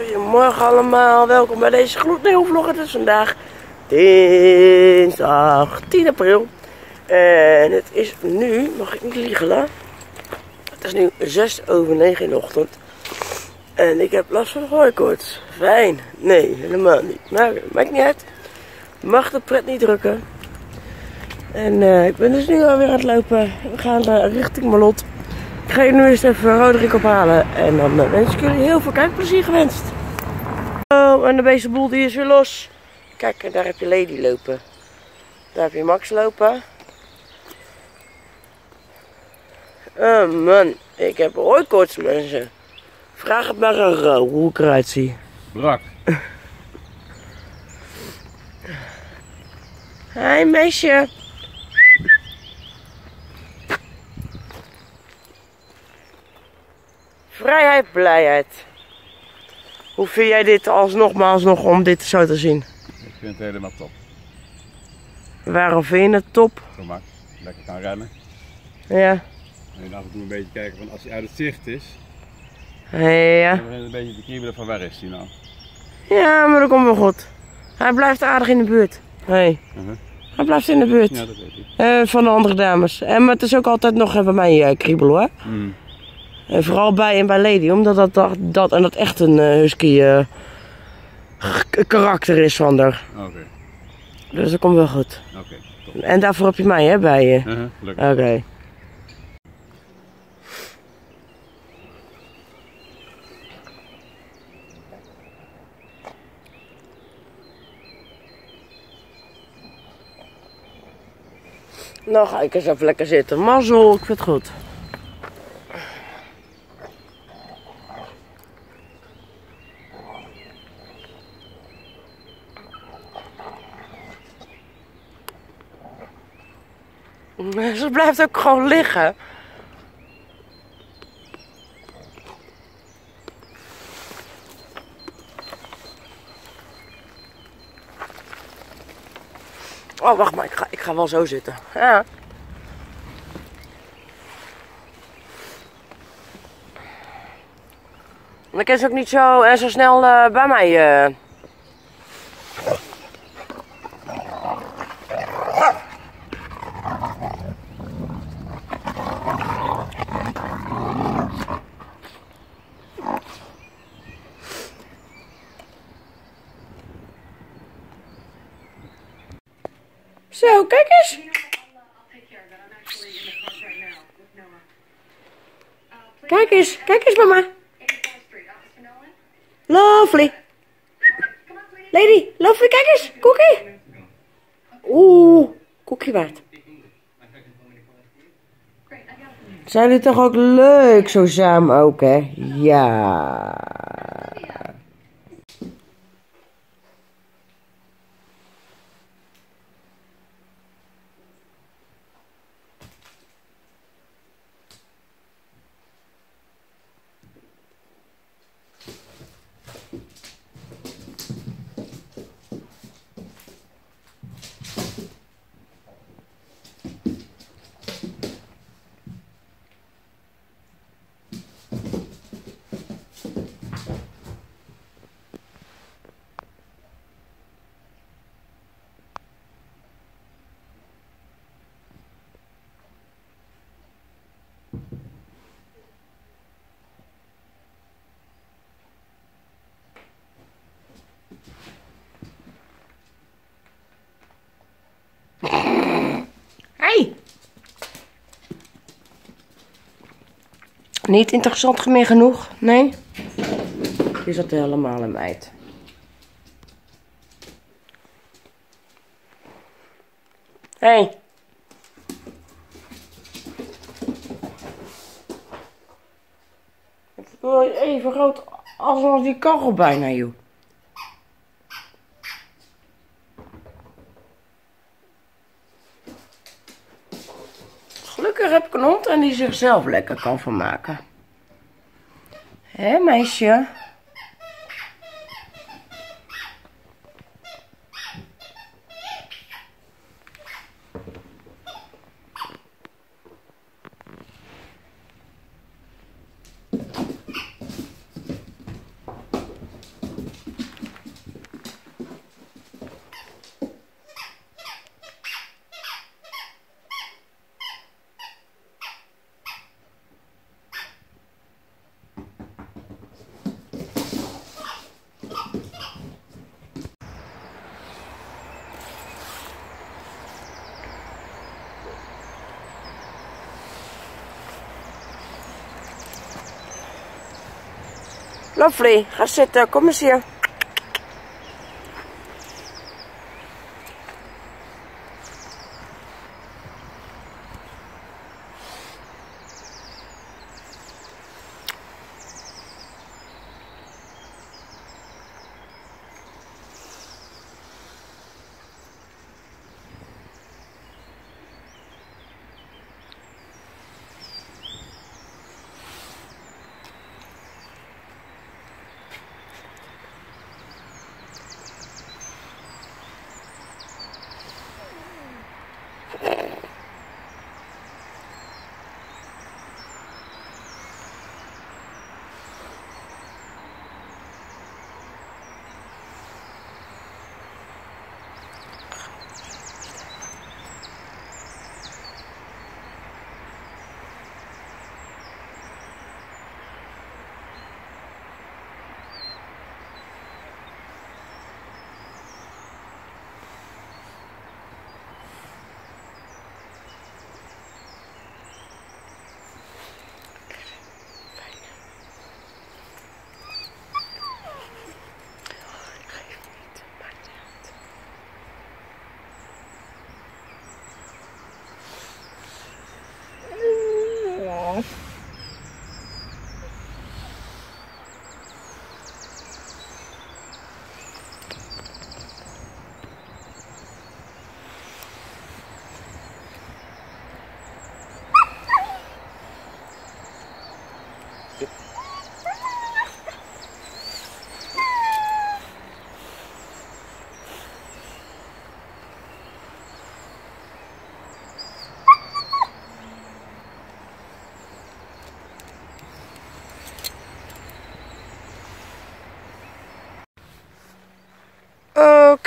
Goedemorgen allemaal, welkom bij deze gloednieuwe vlog. Het is vandaag dinsdag 10 april. En het is nu, mag ik niet liegen, het is nu 6 over 9 in de ochtend. En ik heb last van hooikoorts. Fijn. Nee, helemaal niet. Maar maakt niet uit. Mag de pret niet drukken. En uh, ik ben dus nu alweer aan het lopen. We gaan uh, richting Malot. Ik ga je nu eens even Roderick ophalen. En dan uh, wens ik jullie heel veel kijkplezier gewenst. Oh, en de beestenboel die is weer los. Kijk, daar heb je Lady lopen. Daar heb je Max lopen. Oh man, ik heb hooikoorts mensen. Vraag het maar aan Ro, hoe ik eruit zie. Brak. Hi meisje. Vrijheid, blijheid. Hoe vind jij dit als nogmaals nog om dit zo te zien? Ik vind het helemaal top. Waarom vind je het top? Gemak. Lekker gaan rennen. Ja. En af en toe een beetje kijken van als hij uit het zicht is. Ja. Dan begint een beetje te kriebelen van waar is hij nou. Ja, maar dat komt wel goed. Hij blijft aardig in de buurt. Hey. Uh -huh. Hij blijft in de buurt. Ja, dat weet ik. Uh, van de andere dames. En maar het is ook altijd nog even bij mij uh, kriebel hoor. Mm. En vooral bij en bij Lady, omdat dat, dat, dat en dat echt een uh, husky karakter is van haar. Oké. Okay. Dus dat komt wel goed. Oké. Okay, en daarvoor heb je mij hè, bij je. Uh -huh, Oké. Okay. Nou ga ik eens even lekker zitten. Mazzel, ik vind het goed. Ze blijft ook gewoon liggen. Oh, wacht maar. Ik ga, ik ga wel zo zitten. Ja. Dan kan ze ook niet zo, uh, zo snel uh, bij mij... Uh... Zo, kijk eens. Kijk eens, kijk eens mama. Lovely. Lady, lovely, kijk eens. Cookie. Oeh, cookie waard. Zijn jullie toch ook leuk zo samen ook, hè? Ja. Hey. Niet interessant meer genoeg? Nee? Die zat helemaal een meid. Hey. Even groot als die kachel bijna, joh. Gelukkig heb ik een hond en die zichzelf lekker kan vermaken. Hé, meisje? Lovely, ga zitten. Kom eens hier.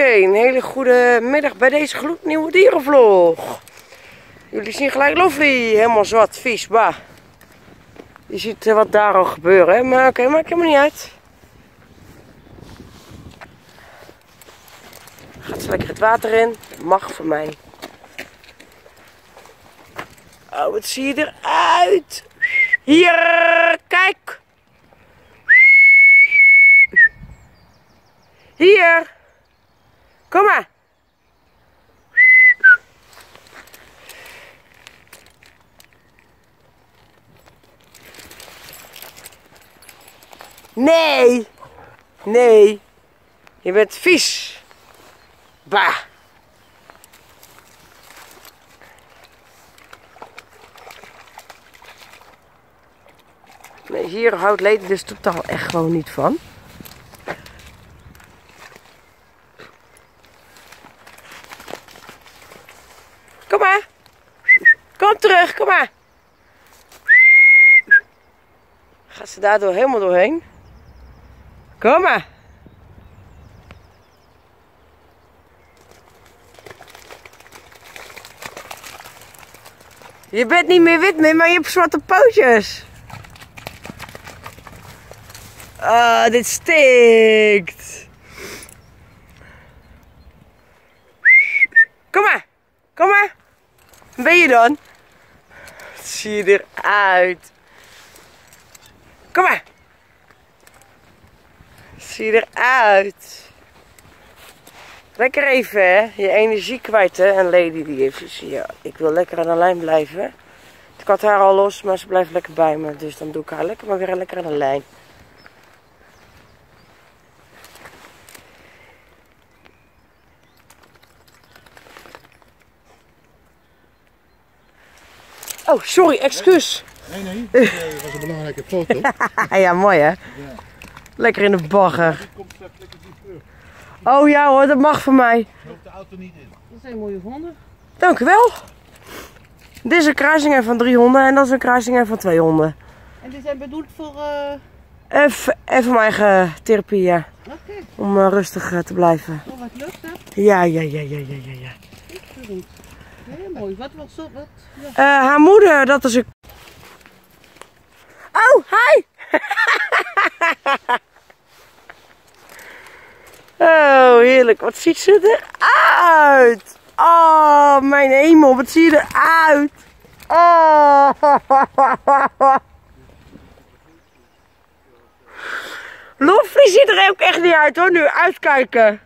Oké, een hele goede middag bij deze gloednieuwe dierenvlog. Jullie zien gelijk Lovely, helemaal zwart, vies, bah. Je ziet eh, wat daar al gebeuren, hè? maar oké, maakt helemaal niet uit. Gaat ze lekker het water in, mag voor mij. Oh, wat zie je eruit? Hier, kijk! Hier! Kom maar. Nee. Nee. Je bent vies. Bah. Nee, hier houdt Lady dus totaal echt gewoon niet van. Kom maar. Kom maar. Gaat ze daardoor helemaal doorheen? Kom maar. Je bent niet meer wit meer, maar je hebt zwarte pootjes. Ah, dit stinkt. Kom maar. Kom maar. Ben je dan? Zie je eruit? Kom maar. Zie je eruit? Lekker even, hè? Je energie kwijt, hè? En Lady die heeft ja, ik wil lekker aan de lijn blijven. Ik had haar al los, maar ze blijft lekker bij me. Dus dan doe ik haar lekker maar weer lekker aan de lijn. Oh, sorry, excuus. Nee, nee, dat eh, was een belangrijke foto. ja, mooi hè? Lekker in de bagger. Die komt straks lekker die terug. Oh ja hoor, dat mag voor mij. Loopt de auto niet in. Dat zijn mooie honden. Dank u wel. Dit is een kruising van drie honden en dat is een kruising van twee honden. En die zijn bedoeld voor... eh Even, even mijn eigen therapie, ja. Oké, Om eh, rustig te blijven. oh, wat leuk hè? Ja, ja, ja, ja, ja, ja. ja. Goed. Mooi. Wat was zo? Wat? Ja. Eh, haar moeder, dat is een... Oh, hi! oh, heerlijk. Wat ziet ze eruit? Oh, mijn hemel. Wat zie je eruit? Oh. Loffie ziet er ook echt niet uit hoor, nu uitkijken.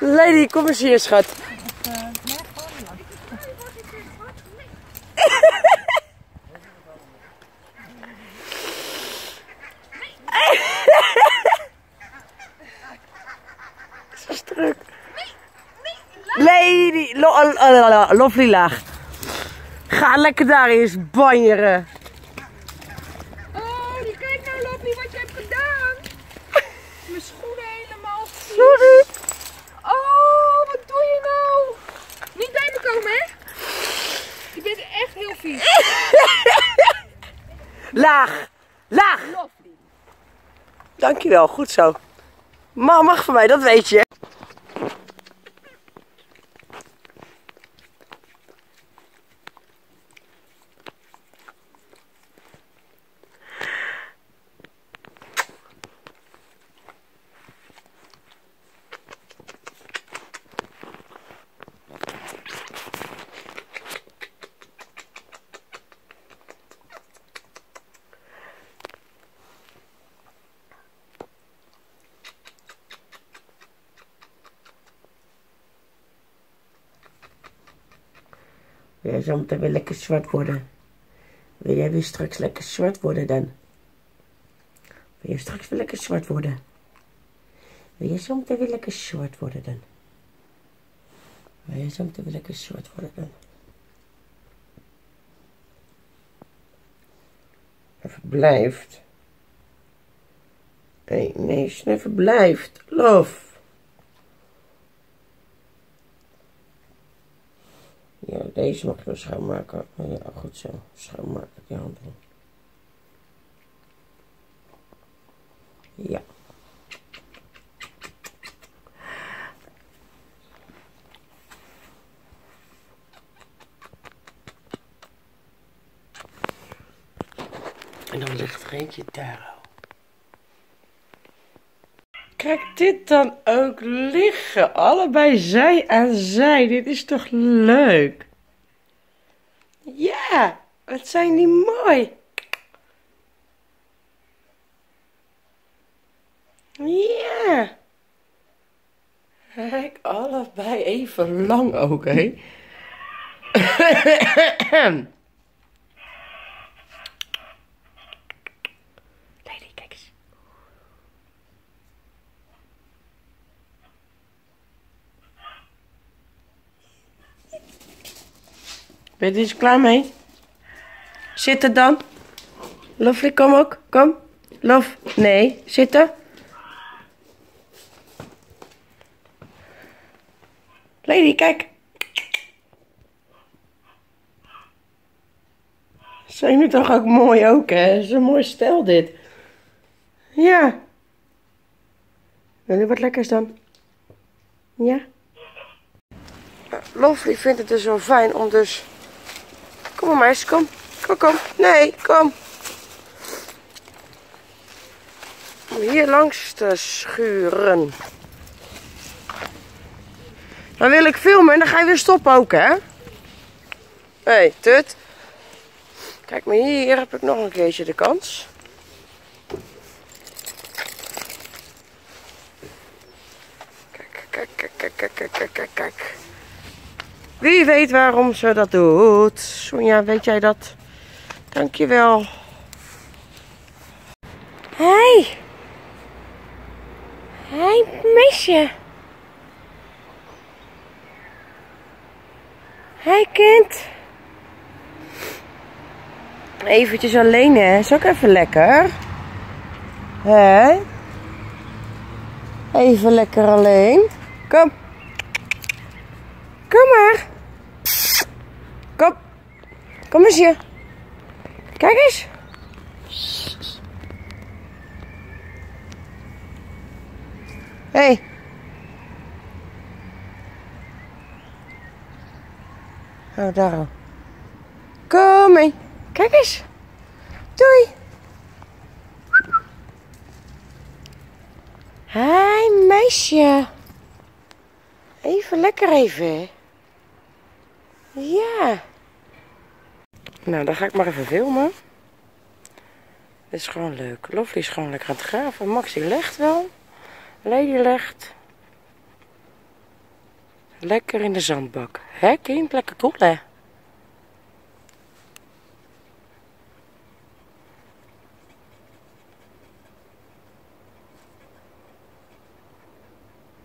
Lady, kom eens hier, schat. Lady, lo, lo, lo, lo- Lovely laag. Ga lekker daar eens banjeren. Oh, die kijk nou, Loppie, wat je hebt gedaan. Mijn schoenen helemaal. Sorry. Oh, wat doe je nou? Niet bij me komen, hè? Je bent echt heel vies. Laag. Laag. Lovely. Dankjewel, goed zo. Ma mag van mij, dat weet je. Wil jij weer lekker zwart worden? Wil jij weer straks lekker zwart worden dan? Wil jij straks weer lekker zwart worden? Wil jij zo meteen weer lekker zwart worden dan? Wil jij zo meteen weer lekker zwart worden dan? Even blijft. Nee, nee, Snuffer blijft. Love. Ja, deze mag je wel schoonmaken. Ja, goed zo. Schoonmaken, die handen. Ja. En dan ligt er eentje daar. al. Kijk dit dan ook liggen. Allebei zij aan zij. Dit is toch leuk? Ja, wat zijn die mooi. Ja. Kijk, allebei even lang ook, hè? Lady, kijk eens. Ben je er klaar mee? Zitten dan. Lovely, kom ook. Kom. Love. Nee, zitten. Lady, kijk. Zijn nu toch ook mooi ook, hè? Een mooi stel dit. Ja. Wil je wat lekkers dan? Ja? Lovely vindt het dus zo fijn om dus... Kom maar meisje, kom. Kom, kom. Nee, kom. Om hier langs te schuren. Dan wil ik filmen en dan ga je weer stoppen ook, hè? Hé, hey, tut. Kijk, maar hier heb ik nog een keertje de kans. Kijk, kijk, kijk, kijk, kijk, kijk, kijk, kijk. Wie weet waarom ze dat doet. Sonja, weet jij dat? Dankjewel. Hey. Hey, meisje. Hey, kind. Eventjes alleen, hè? Is ook even lekker. Hè? Even lekker alleen. Kom. Kom maar. Kom. Kom eens hier. Kijk eens. Hey. Oh, daar al. Kom mee. Kijk eens. Doei. Hi, meisje. Even lekker even. Ja. Nou, dan ga ik maar even filmen. Dit is gewoon leuk. Lovely is gewoon lekker aan het graven. Maxi legt wel. Lady legt. Lekker in de zandbak. Hè, kind? Lekker cool, hè?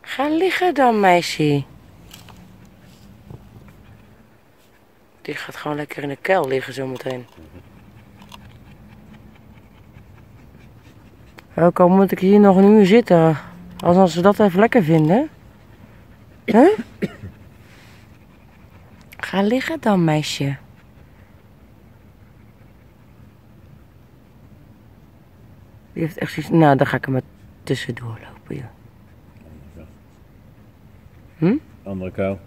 Ga liggen dan, meisje. Die gaat gewoon lekker in de kuil liggen zometeen. Ook al moet ik hier nog een uur zitten. Als als ze dat even lekker vinden. Hè? Ga liggen dan, meisje. Die heeft echt zoiets... Nou, dan ga ik er maar tussendoor lopen, joh. Hm? Andere kou.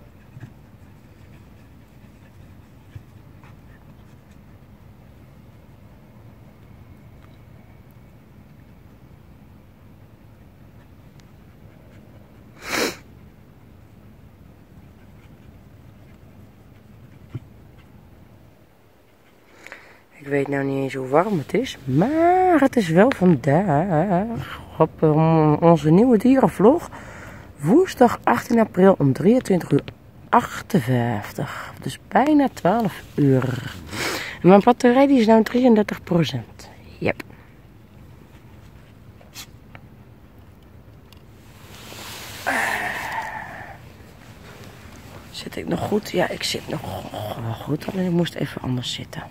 Ik weet nou niet eens hoe warm het is, maar het is wel vandaag op um, onze nieuwe dierenvlog. Woensdag 18 april om 23 uur 58. Dus bijna 12 uur. En mijn batterij die is nou 33 procent. Yep. Zit ik nog goed? Ja, ik zit nog wel goed. Alleen ik moest even anders zitten.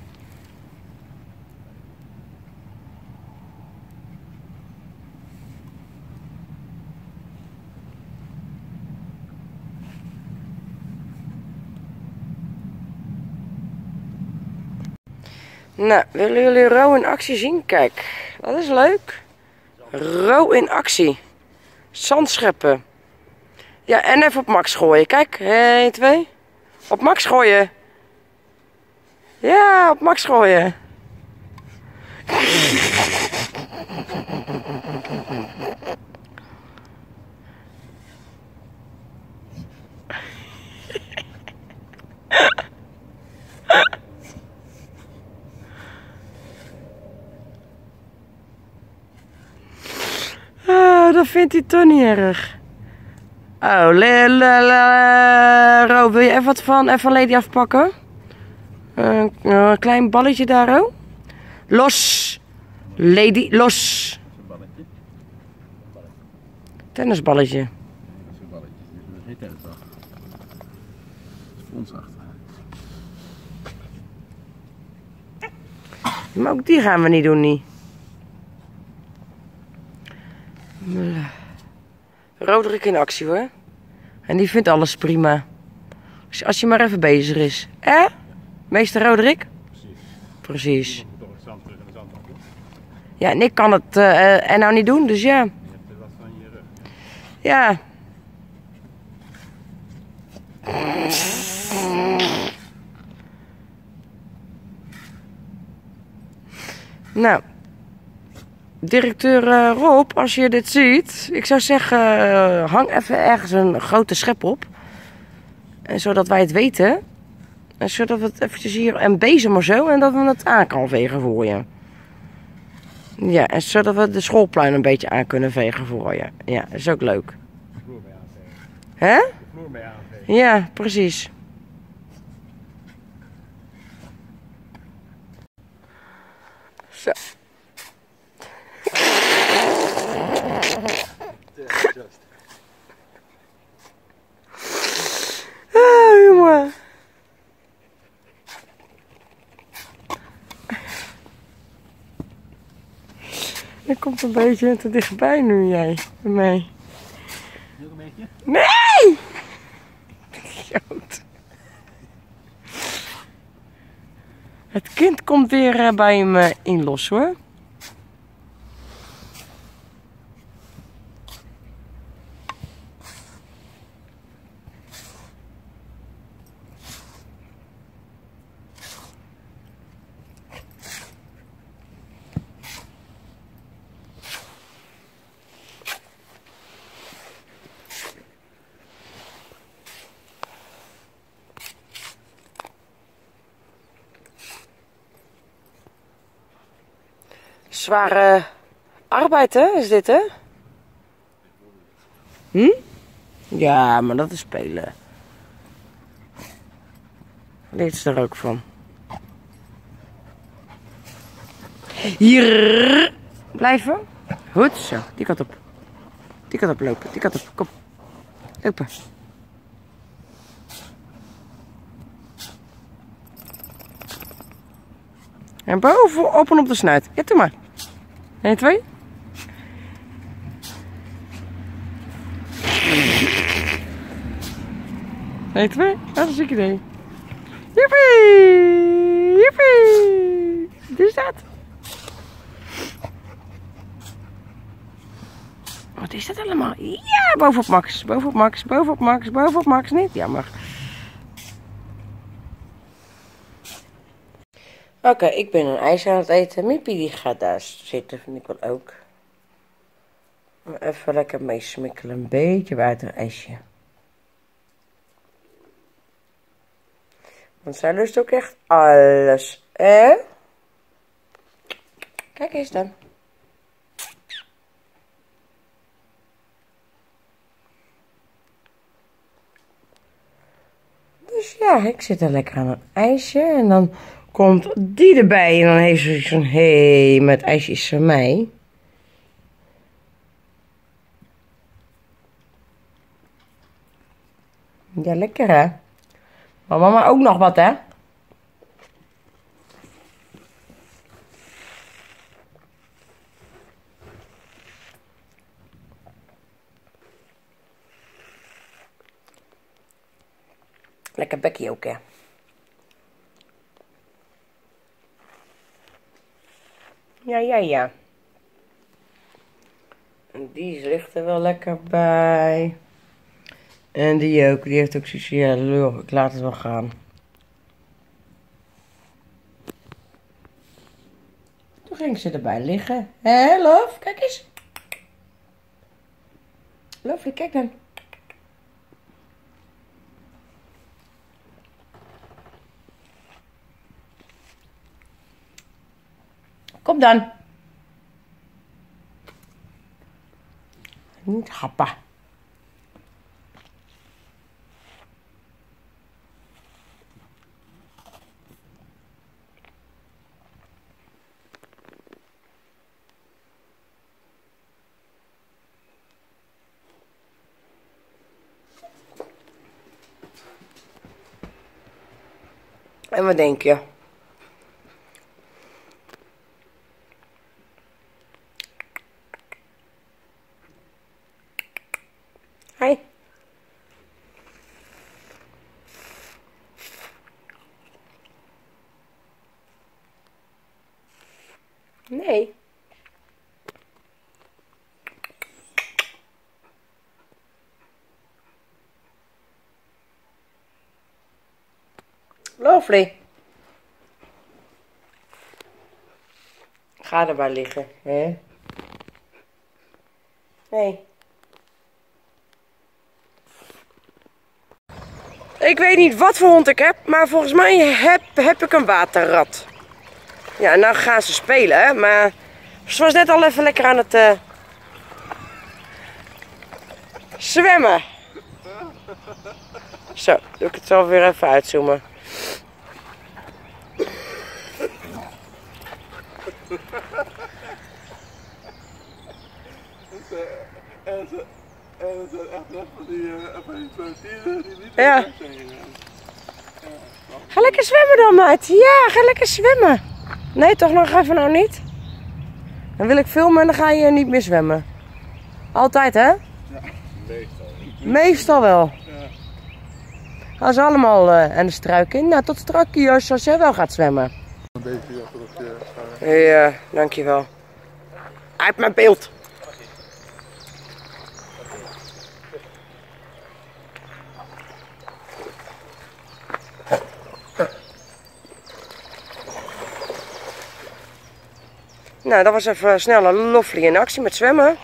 Nou, willen jullie Ro in actie zien? Kijk, dat is leuk. Ro in actie. Zandscheppen. Ja, en even op Max gooien. Kijk, 1, 2. Op Max gooien. Ja, op Max gooien. Ah, dat vindt hij toch niet erg. Oh, le, le, le, Ro, wil je even wat van, even Lady afpakken? Een klein balletje daar, Ro. Los. Lady, los. balletje. Tennisballetje. Dat is een balletje. Dit is geen. Maar ook die gaan we niet doen, niet. Roderick in actie hoor. En die vindt alles prima. Als- Als je maar even bezig is. Eh? Meester Roderick? Precies. Precies. Het. Ja, en ik kan het eh, eh, en nou niet doen, dus ja. Je hebt er wat van je rug. Ja. Nou, directeur eh, Rob, als je dit ziet, ik zou zeggen, eh, hang even ergens een grote schep op. En zodat wij het weten. En zodat we het eventjes hier, en bezem of zo, en dat we het aan kan vegen voor je. Ja, en zodat we de schoolplein een beetje aan kunnen vegen voor je. Ja, dat is ook leuk. De vloer mee aanvegen. Hè? Ja, precies. Zo. Ah, jongen. Je komt een beetje te dichtbij nu, jij, bij mij. Nog een beetje? Nee! Idioot. Het kind komt weer eh, bij hem eh, in los hoor. Zware arbeid, hè? Is dit, hè? Hm? Ja, maar dat is spelen. Leert ze er ook van. Hier. Blijven. Goed zo. Die kant op. Die kant op lopen. Die kant op. Kom. Lopen. En boven open op de snuit. Ja, doe maar. 1, 2. Eén, twee. Dat is ziek idee. Joepie! Wat is dat? Wat is dat allemaal? Ja, bovenop Max. Bovenop Max, bovenop Max, bovenop Max. Niet jammer. Oké, ik ben een ijs aan het eten. Mippie die gaat daar zitten, vind ik wel ook. Even lekker meesmikkelen. Een beetje waterijsje. Want zij lust ook echt alles. Hè? Kijk eens dan. Dus ja, ik zit er lekker aan een ijsje. En dan komt die erbij. En dan heeft ze zo'n hé, hey, met ijsje van mij. Ja, lekker hè. Maar mama ook nog wat hè. Lekker bekkie ook hè. Ja, ja, ja. En die ligt er wel lekker bij. En die ook, die heeft ook zoiets ja, lul, ik laat het wel gaan. Toen ging ze erbij liggen. Hé, love, kijk eens. Lovely, kijk dan. Dan. Niet happen. En wat denk je? Hi. Nee. Ga erbij liggen, hè? Nee. Ik weet niet wat voor hond ik heb, maar volgens mij heb, heb ik een waterrat. Ja, nou gaan ze spelen, hè? maar ze was net al even lekker aan het eh, zwemmen. Zo, doe ik het zo weer even uitzoomen. En ze, en ze echt net van die, uh, van die proteïne die niet Ja. zijn. Ga lekker zwemmen dan, maat. Ja, ga lekker zwemmen. Nee, toch nog even nou niet? Dan wil ik filmen en dan ga je niet meer zwemmen. Altijd, hè? Meestal. Meestal wel. Gaan ze allemaal eh aan de struik in. Nou, tot strakjes als jij wel gaat zwemmen. Een beetje Ja, dankjewel. Uit mijn beeld. Nou, dat was even snel een in actie met zwemmen.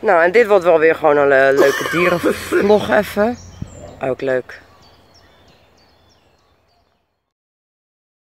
Nou, en dit wordt wel weer gewoon een leuke dierenvlog even. Ook leuk.